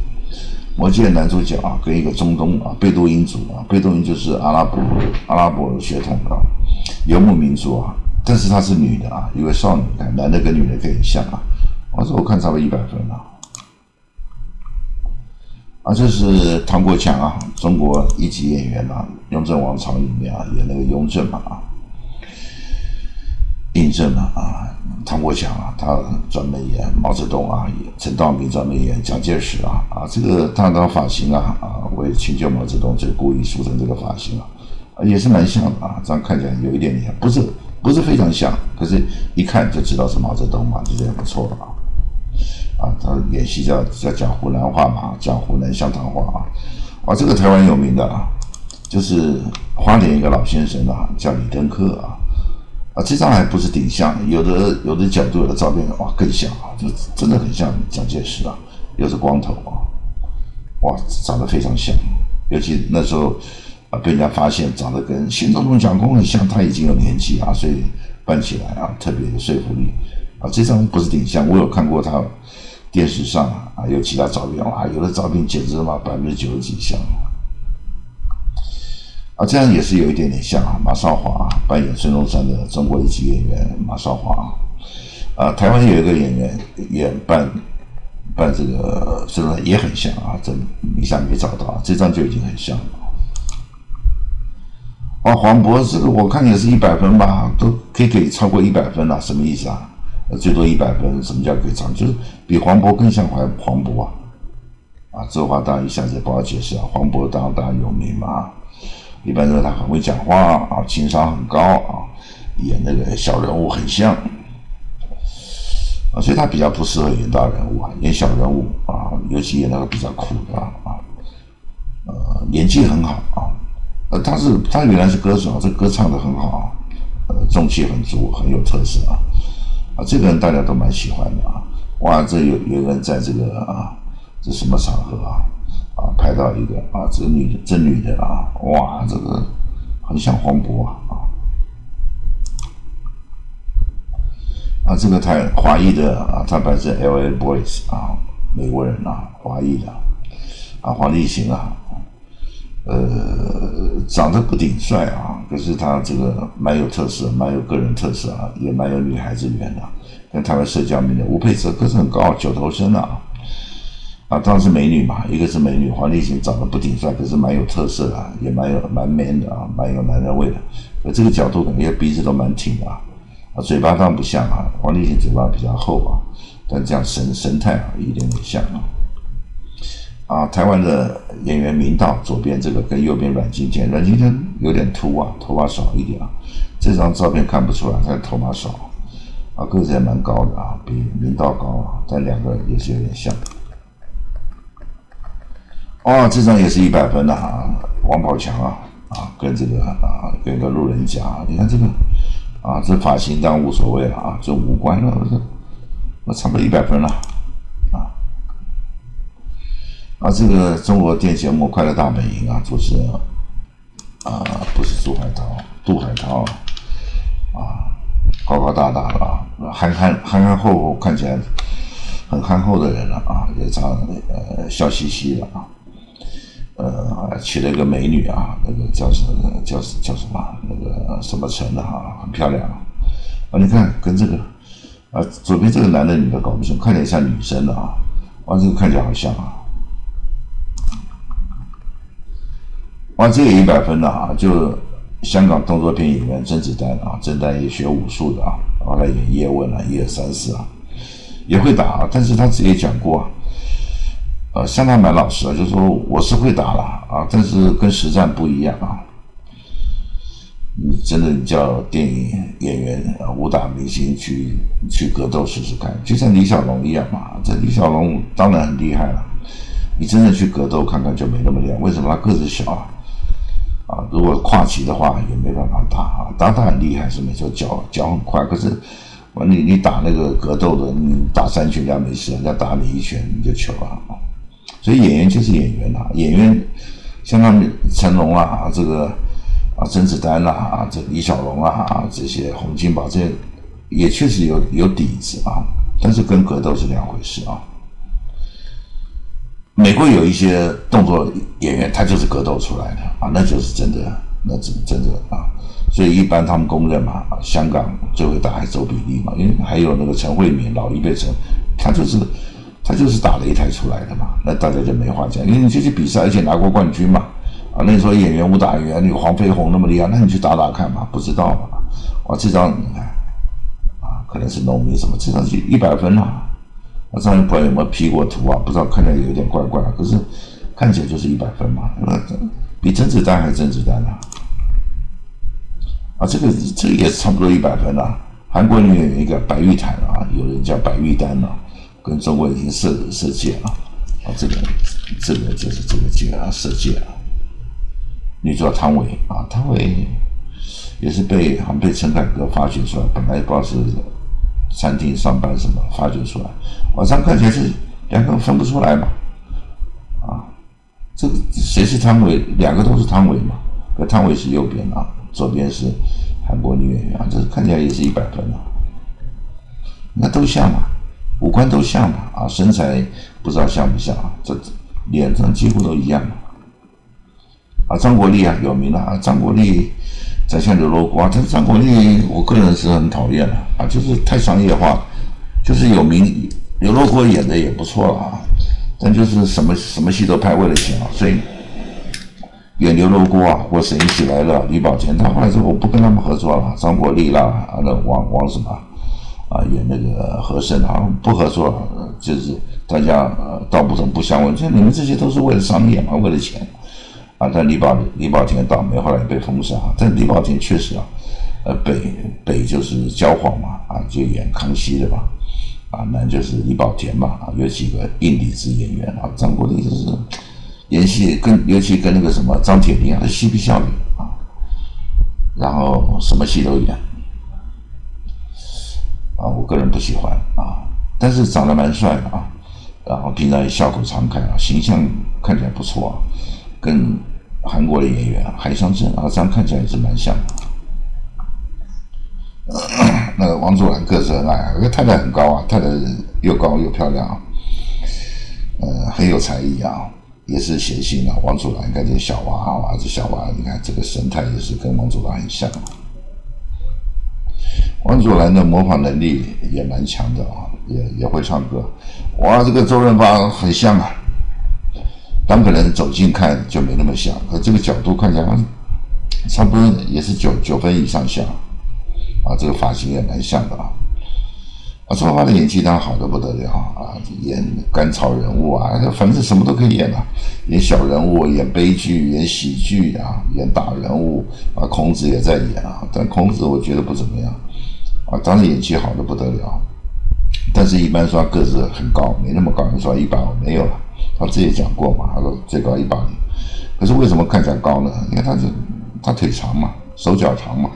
魔戒男主角啊，跟一个中东啊，贝都因族啊，贝都因就是阿拉伯阿拉伯血统的游牧民族啊，但是她是女的啊，一位少女，男的跟女的可以像啊。我说我看差不多一百分了。啊，啊这是唐国强啊，中国一级演员啊，《雍正王朝》里面啊演那个雍正嘛啊，胤正嘛啊，唐国强啊，他专门演毛泽东啊，陈道明专门演蒋介石啊啊，这个他的发型啊啊，我也请教毛泽东就故意梳成这个发型啊，也是蛮像的啊，这样看起来有一点点，不是不是非常像，可是一看就知道是毛泽东嘛，就这样不错了啊。啊，他演戏叫叫讲湖南话嘛，讲湖南湘潭话啊。啊，这个台湾有名的啊，就是花莲一个老先生啊，叫李登科啊。啊，这张还不是顶像，有的有的角度有的照片哇更像啊，就真的很像蒋介石啊，又是光头啊，哇，长得非常像。尤其那时候啊，被人家发现长得跟新总统蒋公很像，他已经有年纪啊，所以扮起来啊特别有说服力。啊，这张不是顶像，我有看过他电视上啊，有其他照片啊，有的照片简直嘛百分之九十几像。啊，这样也是有一点点像啊。马少华扮演孙中山的中国一级演员马少华啊，台湾有一个演员演扮扮这个孙中山也很像啊，这一下没找到，这张就已经很像了。啊，黄渤这个我看也是一百分吧，都可以给超过一百分了，什么意思啊？最多一百分，什么叫可以唱？就是比黄渤更像黄黄渤啊！啊，这话当然一下子不好解释啊。黄渤当然当然有名嘛，一般认为他很会讲话啊，情商很高啊，演那个小人物很像啊，所以他比较不适合演大人物啊，演小人物啊，尤其演那个比较苦的啊，呃，演技很好啊，呃，他是他原来是歌手，这歌唱的很好啊，呃，中气很足，很有特色啊。啊，这个人大家都蛮喜欢的啊！哇，这有有人在这个啊，这什么场合啊？啊，拍到一个啊，这个女的，这女的啊，哇，这个很像黄渤啊！啊，这个太华裔的啊，他本身 L A Boys 啊，美国人啊，华裔的啊，黄立行啊。呃，长得不顶帅啊，可是她这个蛮有特色，蛮有个人特色啊，也蛮有女孩子缘的。跟台湾社交名的吴佩慈个子很高，九头身啊，啊，当然是美女嘛，一个是美女，黄立行长得不顶帅，可是蛮有特色的，也蛮有蛮 man 的啊，蛮有男人味的。这个角度感觉鼻子都蛮挺的啊，啊，嘴巴当然不像啊，黄立行嘴巴比较厚啊，但这样神神态啊，一点点像啊。啊，台湾的演员明道，左边这个跟右边阮经天，阮经天有点秃啊，头发少一点啊。这张照片看不出来，他头发少啊，个子也蛮高的啊，比明道高啊，但两个也是有点像。哦，这张也是一百分的啊，王宝强啊啊，跟这个啊跟个路人甲，你看这个啊，这发型当然无所谓了啊，这五官了，我这我差不多一百分了。啊，这个中国电节目《快乐大本营》啊，主持人啊，不是朱海涛，杜海涛啊，高高大大的啊，憨憨憨憨厚厚，看起来很憨厚的人了啊，也长呃笑嘻嘻的啊，呃娶了一个美女啊，那个叫什么叫叫什么那个什么城的哈，很漂亮啊，啊你看跟这个啊左边这个男的女的搞不清，看起来像女生的啊，哇这个看起来好像啊。哇，这个一百分的啊，就香港动作片演员甄子丹啊，甄子丹也学武术的啊，后来演叶问啊，一二三四啊，也会打啊，但是他自己也讲过，呃，相当蛮老实啊，就说我是会打了啊，但是跟实战不一样啊。你真的叫电影演员、武打明星去去格斗试试看，就像李小龙一样嘛。这李小龙当然很厉害了，你真的去格斗看看就没那么厉害，为什么他个子小啊？啊，如果跨级的话也没办法打啊，打打很厉害是没错，脚脚很快。可是，你你打那个格斗的，你打三拳人家没事，人家打你一拳你就糗了啊。所以演员就是演员啊，演员像他们成龙啊，这个啊甄子丹啊，这李小龙啊，这些洪金宝这些也确实有有底子啊，但是跟格斗是两回事啊。美国有一些动作演员，他就是格斗出来的啊，那就是真的，那真真的啊。所以一般他们公认嘛，香港最会打还是周比利嘛，因为还有那个陈慧敏，老一辈陈，他就是他就是打擂台出来的嘛，那大家就没话讲，因为你这些比赛而且拿过冠军嘛啊。那时候演员武打演员，那个黄飞鸿那么厉害，那你去打打看嘛，不知道嘛。哇，这张你看啊，可能是农民什么，这张是一百分啊。那张不知道有没有 P 过图啊？不知道看起来有点怪怪的，可是看起来就是一百分嘛。那比甄子丹还甄子丹啊！啊，这个这个也是差不多一百分啊。韩国里面有一个白玉毯啊，有人叫白玉丹啊，跟中国已经射射箭啊。啊，这个这个就是这个箭啊，射箭啊。女主汤唯啊，汤唯也是被好像被陈凯歌发掘出来，本来不知道是。餐厅上班什么发掘出来？晚上看起来是两个分不出来嘛？啊，这个谁是汤唯？两个都是汤唯嘛？可汤唯是右边啊，左边是韩国女演员啊，这看起来也是一百分啊。那都像嘛，五官都像嘛啊，身材不知道像不像啊？这脸上几乎都一样嘛啊。张国立啊，有名的啊，张国立。在像刘罗锅，但是张国立，我个人是很讨厌的啊，就是太商业化，就是有名刘罗锅演的也不错了啊，但就是什么什么戏都拍为了钱啊，所以演刘罗锅啊，或神起来了李保田，他后来说我不跟他们合作了，张国立啦啊那王王什么啊演那个和珅啊不合作，就是大家呃道不同不相为，就你们这些都是为了商业嘛，为了钱。啊，但李保李保田倒霉，后来被封杀。但李保田确实啊，呃，北北就是焦黄嘛，啊，就演康熙的嘛，啊，南就是李保田嘛，啊，有几个硬底子演员啊，张国立就是演戏跟尤其跟那个什么张铁林啊，嬉皮笑脸啊，然后什么戏都演，啊，我个人不喜欢啊，但是长得蛮帅的啊，然后平常也笑口常开啊，形象看起来不错啊。跟韩国的演员海尚镇啊，这样看起来也是蛮像的。那个王祖蓝个子很矮，那个太太很高啊，太太又高又漂亮，呃，很有才艺啊，也是谐星啊。王祖蓝，你看这小娃娃，这小娃，你看这个神态也是跟王祖蓝很像。王祖蓝的模仿能力也蛮强的啊，也也会唱歌。哇，这个周润发很像啊。当个人走近看就没那么像，可这个角度看起来差不多也是九九分以上像，啊，这个发型也蛮像的啊。啊，周润发的演技当然好的不得了啊，演甘草人物啊，反正什么都可以演啊，演小人物，演悲剧，演喜剧啊，演大人物啊，孔子也在演啊，但孔子我觉得不怎么样啊，当然演技好的不得了，但是一般说个子很高，没那么高，你说一百我没有了，他自己讲过嘛，他说最高一八零，可是为什么看起来高呢？因为他是他腿长嘛，手脚长嘛，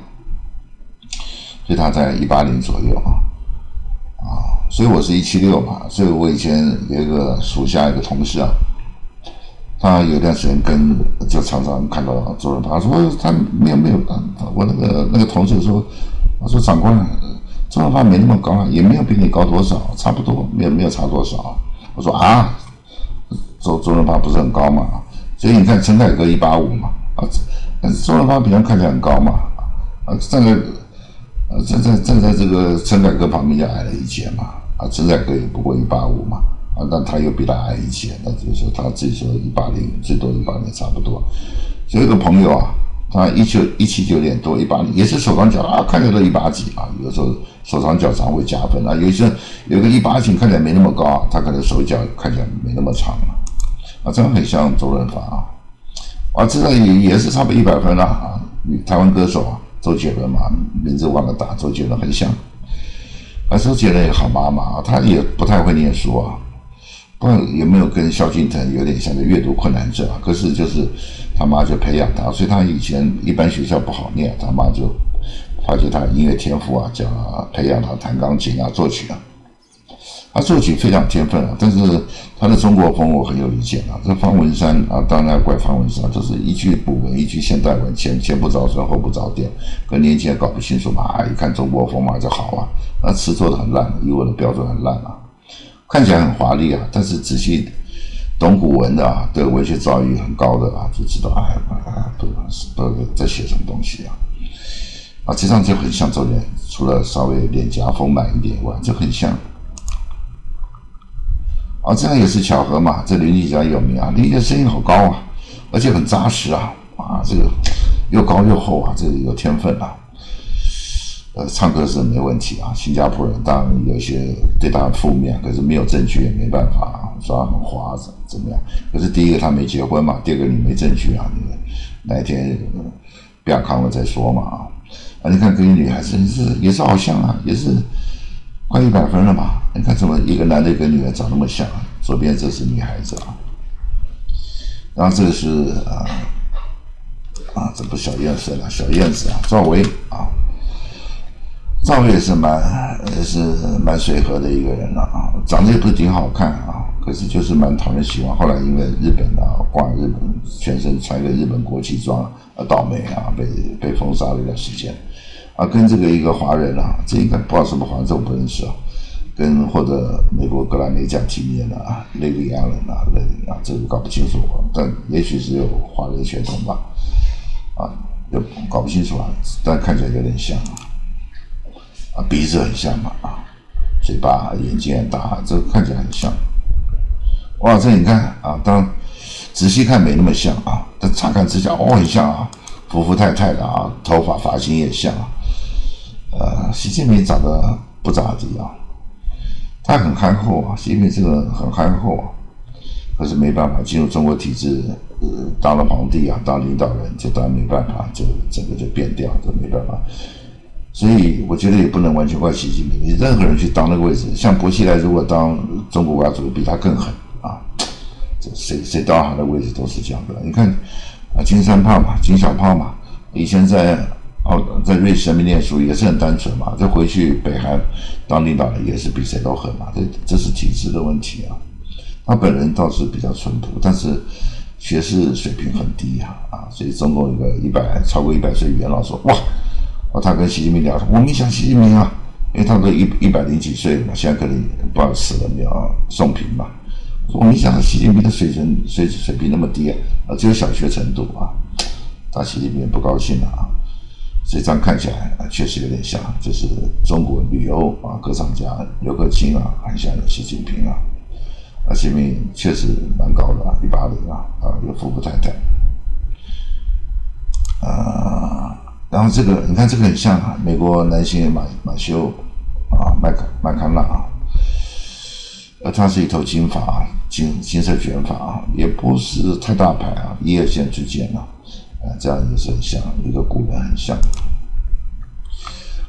所以他在一八零左右啊。啊，所以我是一七六嘛，所以我以前有一个属下一个同事啊，他有段时间跟就常常看到周润发，说他没有没有，我那个那个同事说，他说长官，周润发没那么高啊，也没有比你高多少，差不多，没有没有差多少。我说啊，周周润发不是很高嘛，所以你看陈凯歌一八五嘛，啊，周润发比人看起来很高嘛，啊，站在啊。站在站在这个陈凯歌旁边就矮了一截嘛，啊，陈凯歌也不过一八五嘛，啊，那他又比他矮一截，那就是说他自己说一八零，最多一八零差不多。有一个朋友啊，他一九一七九点多，一八零也是手长脚啊，看起来都一八几啊，有时候手长脚长会加分啊。有些有个一八几看起来没那么高，他可能手脚看起来没那么长啊，啊，真的很像周润发啊，啊，这个也也是差不多一百分了啊，台湾歌手啊。周杰伦嘛，名字忘了打，周杰伦很像。啊，周杰伦也好妈妈啊，他也不太会念书啊，不知道有没有跟萧敬腾有点像的阅读困难症啊？可是就是他妈就培养他，所以他以前一般学校不好念，他妈就发觉他音乐天赋啊，叫培养他弹钢琴啊、作曲啊。他作曲非常天分啊，但是他的中国风我很有意见啊。这方文山啊，当然怪方文山，就是一句古文，一句现代文，前前不着村后不着店，跟年轻人搞不清楚嘛。一看中国风嘛就好啊，那词做的很烂，以我的标准很烂啊，看起来很华丽啊，但是仔细懂古文的啊，对文学造诣很高的啊，就知道哎，不是不是在写什么东西啊。啊，这张就很像周杰，除了稍微脸颊丰满一点以外，就很像。啊，这样也是巧合嘛。这林丽佳有名啊，林丽佳声音好高啊，而且很扎实啊。啊，这个又高又厚啊，这个有天分啊。呃，唱歌是没问题啊。新加坡人当然有些对他负面，可是没有证据也没办法啊，说他很花怎怎么样？可是第一个他没结婚嘛，第二个你没证据啊，你哪天不要看了再说嘛啊。啊，你看跟女孩子是也是好像啊，也是。快一百分了嘛？你看这么一个男的，一个女的长那么像？左边这是女孩子啊，然后这个是啊啊，这不小燕子了，小燕子啊，赵薇啊，赵薇也是蛮也是蛮随和的一个人了啊，长得也不挺好看啊，可是就是蛮讨人喜欢。后来因为日本啊，挂日本全身穿个日本国旗装啊，倒霉啊，被被封杀了一段时间。啊，跟这个一个华人啊，这应该不知道什么华人，这我不认识啊。跟或者美国格莱美奖提名的啊，雷利亚人啊，雷啊，这个搞不清楚，但也许是有华人血统吧。啊，又搞不清楚啊，但看起来有点像啊。鼻子很像嘛啊，嘴巴、眼睛很大，这个看起来很像。哇，这你看啊，当仔细看没那么像啊，但乍看之下哦，很像啊，服服太太的啊，头发发型也像啊。呃，习近平长得不咋地啊，他很憨厚啊，习近平这个很憨厚啊，可是没办法进入中国体制，呃，当了皇帝啊，当领导人就当没办法，就整个就变掉，这没办法。所以我觉得也不能完全怪习近平，你任何人去当那个位置，像薄熙来如果当中国国家主席，比他更狠啊，这谁谁到他的位置都是这样的。你看啊，金三胖嘛，金小胖嘛，以前在。在瑞士那边念书也是很单纯嘛，就回去北韩当领导也是比谁都狠嘛，这这是体制的问题啊。他本人倒是比较淳朴，但是学识水平很低啊啊，所以中共一个一百超过一百岁元老说哇，哦他跟习近平聊，我没想习近平啊，因为他都一一百零几岁了嘛，现在可能不知道死了没有，宋平嘛，我没想到习近平的水准水水平那么低啊，只有小学程度啊，大习近平不高兴了啊。这张看起来啊，确实有点像，就是中国旅游啊，歌唱家刘克清啊，很像习近平啊。啊，习近平确实蛮高的啊，一八零啊，啊，有富婆太太。啊，然后这个你看这个很像啊，美国男星马马修啊，麦克麦康纳啊，呃，他是一头金发，金金色卷发啊，也不是太大牌啊，一二线之间啊，啊，这样也是很像，一个古人很像。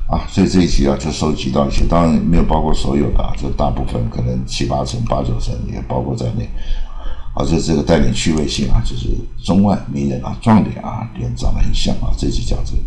啊，所以这一集啊，就收集到一些，当然没有包括所有的，啊就大部分可能七八成、八九成也包括在内。啊，且这个带点趣味性啊，就是中外名人啊，壮脸啊，脸长得很像啊，这集讲这个。